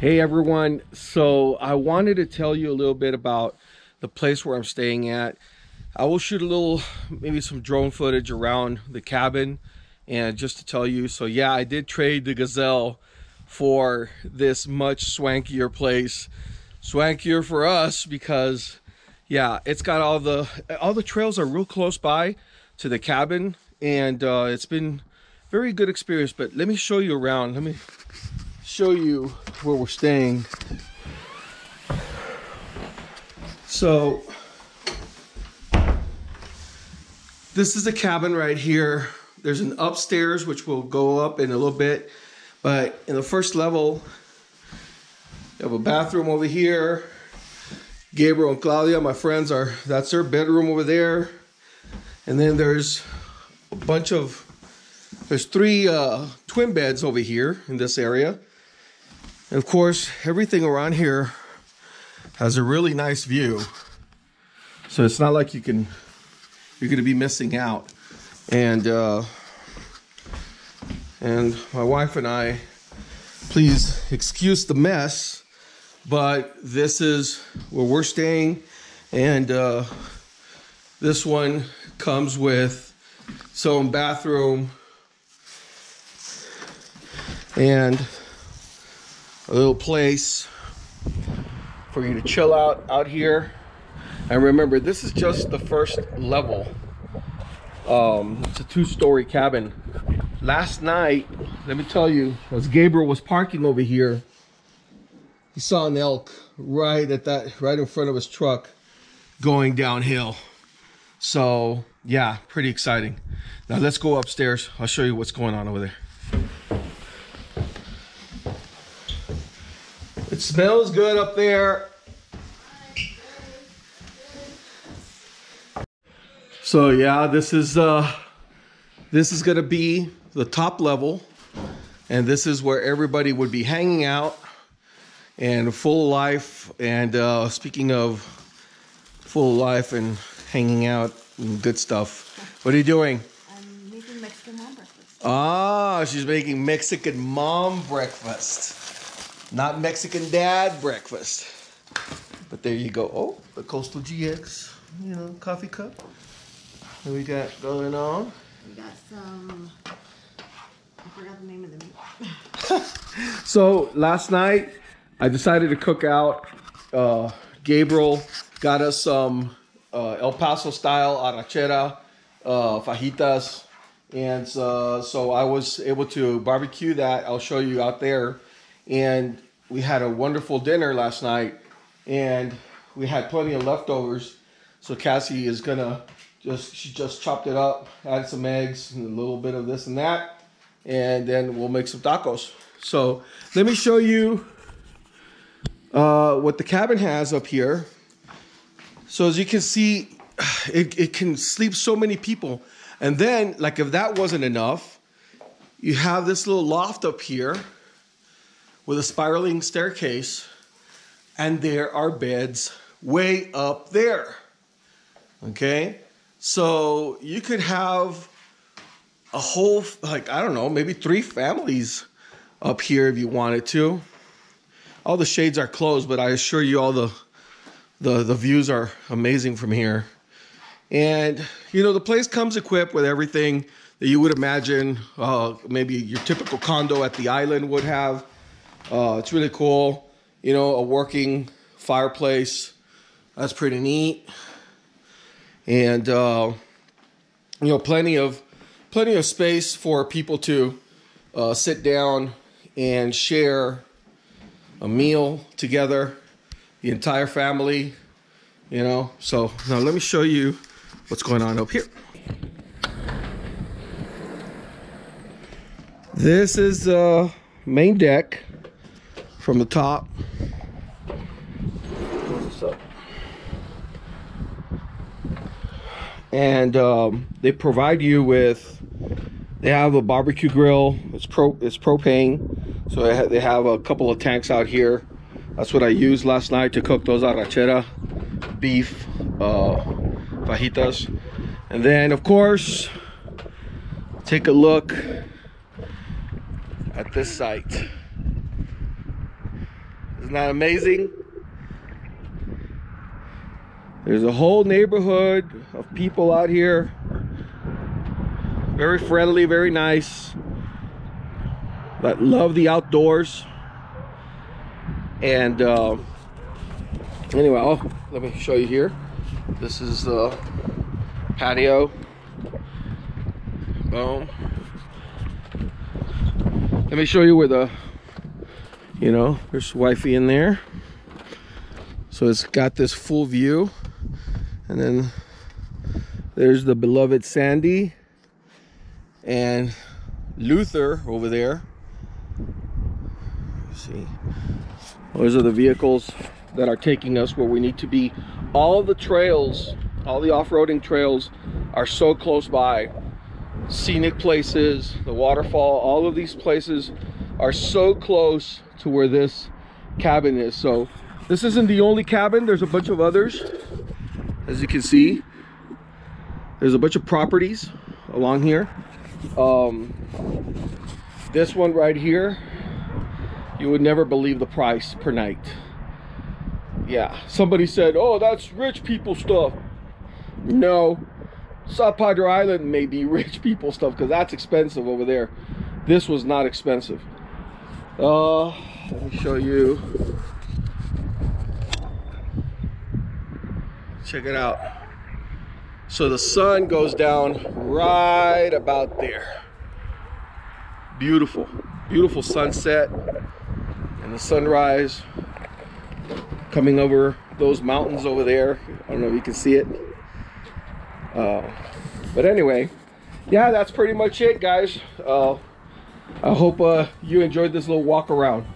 Hey everyone, so I wanted to tell you a little bit about the place where I'm staying at. I will shoot a little, maybe some drone footage around the cabin and just to tell you, so yeah, I did trade the Gazelle for this much swankier place. Swankier for us because yeah, it's got all the, all the trails are real close by to the cabin and uh, it's been very good experience, but let me show you around. Let me show you where we're staying. So this is a cabin right here. There's an upstairs, which will go up in a little bit. But in the first level, you have a bathroom over here. Gabriel and Claudia, my friends, are that's their bedroom over there. And then there's a bunch of there's three uh, twin beds over here in this area. And of course, everything around here has a really nice view. So it's not like you can, you're gonna be missing out. And, uh, and my wife and I, please excuse the mess, but this is where we're staying. And uh, this one comes with some bathroom and a little place for you to chill out out here. And remember, this is just the first level. Um, it's a two-story cabin. Last night, let me tell you, as Gabriel was parking over here, he saw an elk right at that, right in front of his truck, going downhill. So yeah, pretty exciting. Now let's go upstairs. I'll show you what's going on over there. It smells good up there. So yeah, this is uh this is gonna be the top level, and this is where everybody would be hanging out and full life. And uh, speaking of full life and hanging out and good stuff, what are you doing? I'm making Mexican mom breakfast. Ah, she's making Mexican mom breakfast not Mexican dad breakfast. But there you go. Oh, the Coastal GX, you know, coffee cup. What we got going on? We got some. I forgot the name of the meat. so last night, I decided to cook out. Uh, Gabriel got us some uh, El Paso style arrachera uh, fajitas, and uh, so I was able to barbecue that. I'll show you out there and we had a wonderful dinner last night and we had plenty of leftovers. So cassie is gonna just she just chopped it up added some eggs and a little bit of this and that and then we'll make some tacos. So let me show you uh, what the cabin has up here. So as you can see it, it can sleep so many people. And then like if that wasn't enough you have this little loft up here with a spiraling staircase, and there are beds way up there. Okay? So you could have a whole, like, I don't know, maybe three families up here if you wanted to. All the shades are closed, but I assure you all the the, the views are amazing from here. And you know, the place comes equipped with everything that you would imagine uh, maybe your typical condo at the island would have. Uh, it's really cool. You know, a working fireplace. That's pretty neat. And uh, you know, plenty of plenty of space for people to uh, sit down and share a meal together, the entire family. You know, so now let me show you what's going on up here. This is the uh, main deck from the top. And um, they provide you with, they have a barbecue grill. It's pro, it's propane. So they have, a couple of tanks out here. That's what I used last night to cook those arrachera beef uh, fajitas. And then of course, take a look at this site. Isn't that amazing? There's a whole neighborhood of people out here. Very friendly, very nice. That love the outdoors. And uh, anyway, oh, let me show you here. This is the patio. Boom. Let me show you where the, you know, there's wifey in there. So it's got this full view. And then there's the beloved Sandy and Luther over there. Let's see. Those are the vehicles that are taking us where we need to be. All the trails, all the off-roading trails are so close by. Scenic places, the waterfall, all of these places are so close to where this cabin is. So this isn't the only cabin, there's a bunch of others. As you can see, there's a bunch of properties along here. Um, this one right here, you would never believe the price per night. Yeah, somebody said, oh, that's rich people stuff. No, South Padre Island may be rich people stuff because that's expensive over there. This was not expensive. Uh, let me show you. Check it out. So the sun goes down right about there. Beautiful, beautiful sunset and the sunrise coming over those mountains over there. I don't know if you can see it. Uh, but anyway, yeah, that's pretty much it, guys. Uh, I hope uh, you enjoyed this little walk around.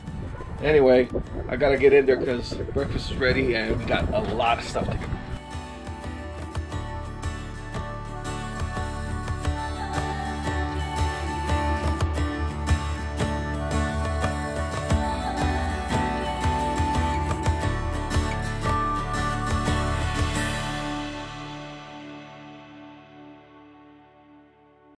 Anyway, I gotta get in there because breakfast is ready and we got a lot of stuff to do.